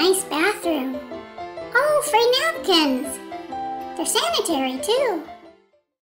nice bathroom. Oh, free napkins! They're sanitary, too.